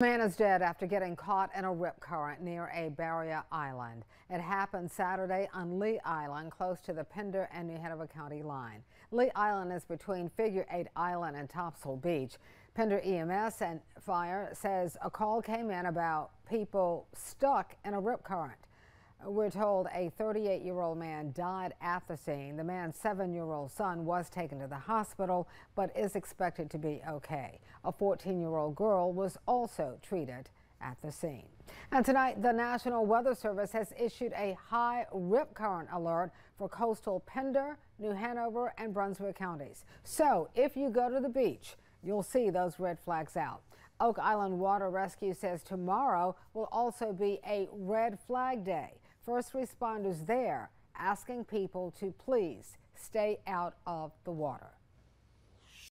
Man is dead after getting caught in a rip current near a barrier island. It happened Saturday on Lea Island, close to the Pender and New Hanover County line. Lea Island is between Figure 8 Island and Topsail Beach. Pender EMS and Fire says a call came in about people stuck in a rip current. We're told a 38 year old man died at the scene. The man's seven year old son was taken to the hospital but is expected to be okay. A 14 year old girl was also treated at the scene. And tonight, the National Weather Service has issued a high rip current alert for coastal Pender, New Hanover, and Brunswick counties. So if you go to the beach, you'll see those red flags out. Oak Island Water Rescue says tomorrow will also be a red flag day first responders there asking people to please stay out of the water.